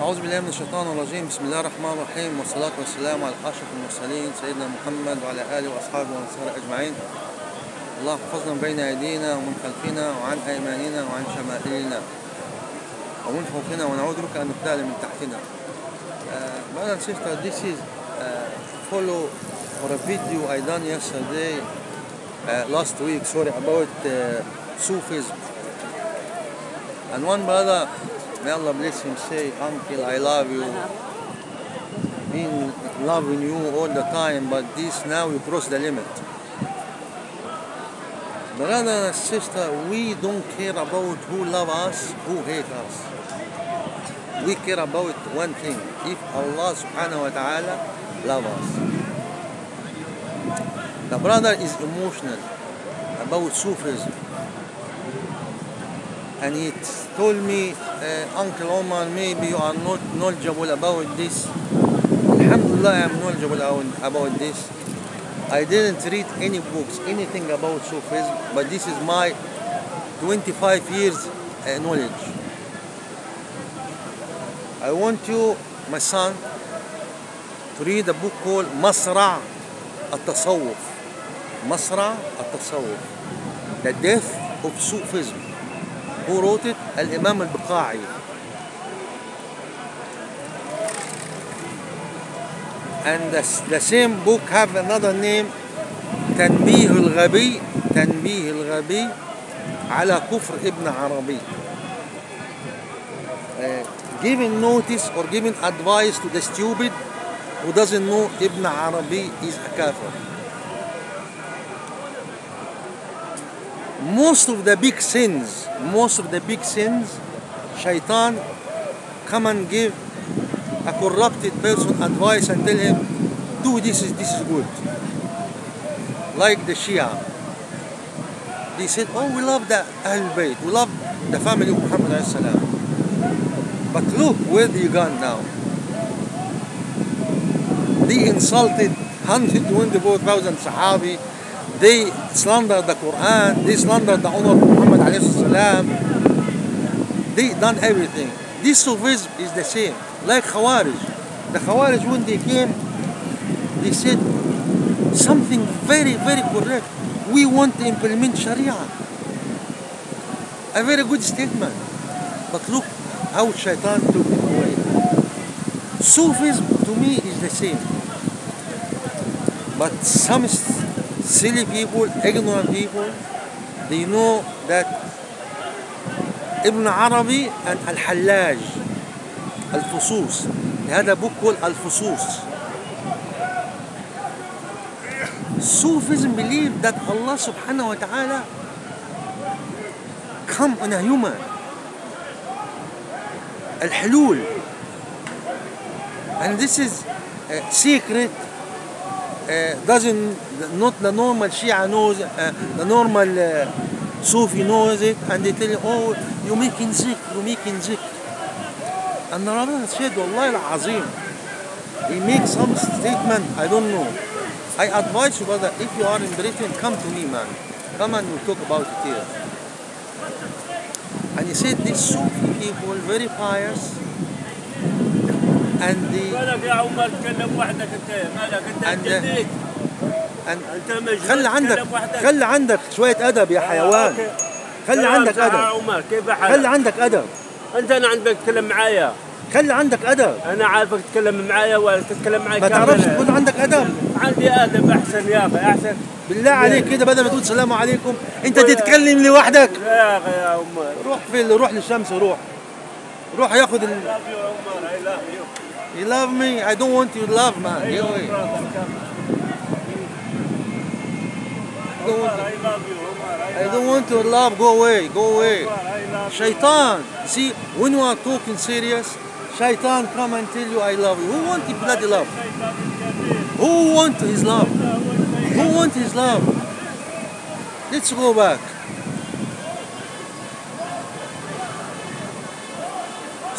أعوذ بالله من الشيطان الرجيم. بسم الله الرحمن الرحيم. والصلاة والسلام على أشرف المرسلين سيدنا محمد وعلى آله وأصحابه وأنصاره أجمعين. الله احفظنا من بين أيدينا ومن خلفنا وعن أيماننا وعن شمائلنا ومن فوقنا. ونعوذ بك أن نبتال من تحتنا. uh, and sister, this is uh, follow for a video I done yesterday uh, last week, sorry, about uh, Sufism. And one brother May Allah bless him say, Uncle, I love you. Been loving you all the time, but this now you cross the limit. Brother and sister, we don't care about who love us, who hate us. We care about one thing. If Allah subhanahu wa ta'ala love us. The brother is emotional about Sufism and he told me, uh, Uncle Omar, maybe you are not knowledgeable about this. Alhamdulillah, I am knowledgeable about this. I didn't read any books, anything about Sufism, but this is my 25 years uh, knowledge. I want you, my son, to read a book called Masra al-Tasawwuf. Masra al-Tasawwuf. The death of Sufism. It? الإمام البقاعي. And the, same book have another name تنبيه الغبي تنبيه الغبي على كفر ابن عربي. Uh, giving notice or giving advice to the stupid who doesn't know Ibn Arabi is a kafir. Most of the big sins, most of the big sins, shaitan come and give a corrupted person advice and tell him, do this is this is good. Like the Shia. They said, oh, we love the Ahl Bayt, we love the family of Muhammad. But look where they gone now. They insulted 124,000 Sahabi, they slander the Quran, they slander the honor of Muhammad alayhi. They done everything. This Sufism is the same, like Khawarij. The Khawarij when they came, they said something very, very correct. We want to implement Sharia. A very good statement. But look how Shaitan took it away. Sufism to me is the same. But some silly people, ignorant people, they know that Al-Fusus, they had a book called Al-Fusus. Sufism believe that Allah subhanahu wa ta'ala come on a human. Al-Hulul. And this is uh, secret uh, doesn't not the normal Shia knows uh, the normal uh, Sufi knows it and they tell you oh you're making zikr you're making zikr and the Rabbi said Allah al-Azim he makes some statement I don't know I advise you brother if you are in Britain come to me man come and we'll talk about it here and he said these Sufi people very pious the مالك يا عمر تكلم وحدك أنت مالك أنت جديد. and أنت مجنون خلي عندك. خلي عندك شوية أدب يا آه، حيوان. خلي عندك أدب. عمر كيف حالك؟ خلي عندك أدب. أنت أنا عندك تتكلم معايا. خلي عندك أدب. أنا عارفك تتكلم معايا ولا تتكلم معي ما. تعرفش تكون عندك أدب. عندي أدب أحسن يا أخي أحسن. بالله عليك كده بدل ما تقول سلام عليكم أنت تتكلم لوحدك. يا أخي يا عمر. روح في روح للشمس روح. روح ياخد ال... You love me? I don't want you to love, man. I, don't. I don't want to. I love. I, don't want to love. Go away. Go away. Shaitan. See, when you are talking serious, Shaitan come and tell you I love you. Who want the bloody love? Who want his love? Who want his love? Let's go back.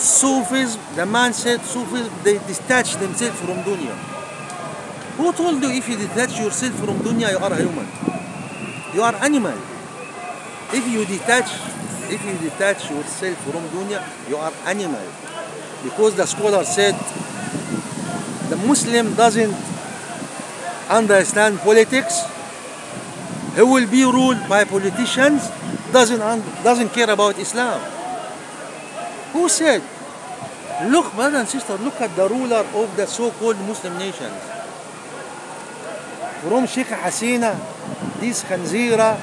Sufism, the man said Sufism, they detach themselves from dunya. Who told you if you detach yourself from dunya, you are a human? You are animal. If you detach, if you detach yourself from dunya, you are animal. because the scholar said the Muslim doesn't understand politics. He will be ruled by politicians. Doesn't doesn't care about Islam. Who said? Look, brother and sister, look at the ruler of the so-called Muslim nations. From Sheikh Hasina, this Khanzira,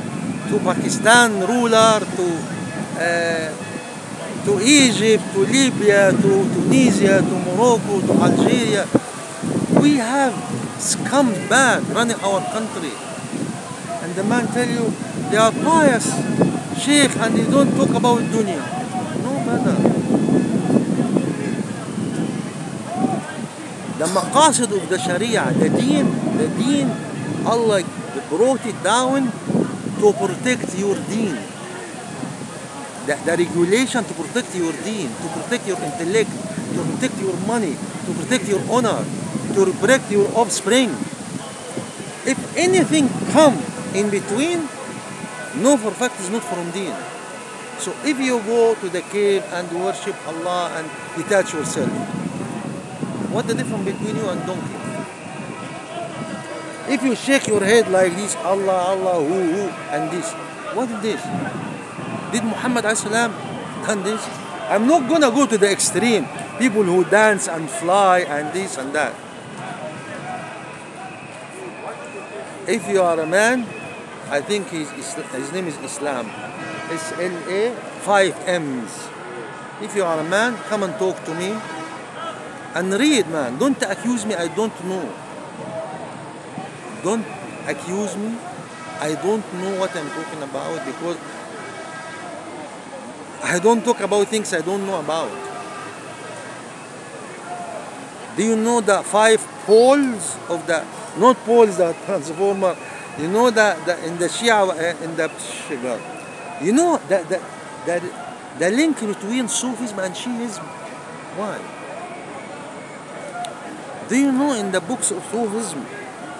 to Pakistan ruler, to uh, to Egypt, to Libya, to Tunisia, to Morocco, to Algeria. We have scum scumbag running our country. And the man tell you they are pious, Sheikh, and they don't talk about dunya. No, brother. Maqasid of the Sharia, the deen, the deen, Allah brought it down to protect your deen. The, the regulation to protect your deen, to protect your intellect, to protect your money, to protect your honor, to protect your offspring. If anything come in between, no for fact is not from deen. So if you go to the cave and worship Allah and detach yourself, what the difference between you and donkey? If you shake your head like this, Allah, Allah, who, who, and this, what is this? Did Muhammad salam done this? I'm not gonna go to the extreme. People who dance and fly and this and that. If you are a man, I think his, his name is Islam. S L A, five M's. If you are a man, come and talk to me and read, man. Don't accuse me, I don't know. Don't accuse me, I don't know what I'm talking about because I don't talk about things I don't know about. Do you know the five poles of the, not poles, the transformer, you know that the, in the Shia, uh, in the, you know that the, the, the link between Sufism and Shiism? Why? Do you know in the books of Sufism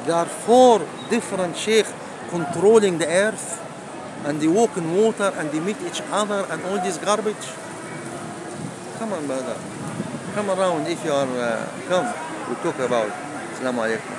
there are four different sheikh controlling the earth and they walk in water and they meet each other and all this garbage? Come on, brother. Come around if you are, uh, come. We talk about. Assalamu alaikum.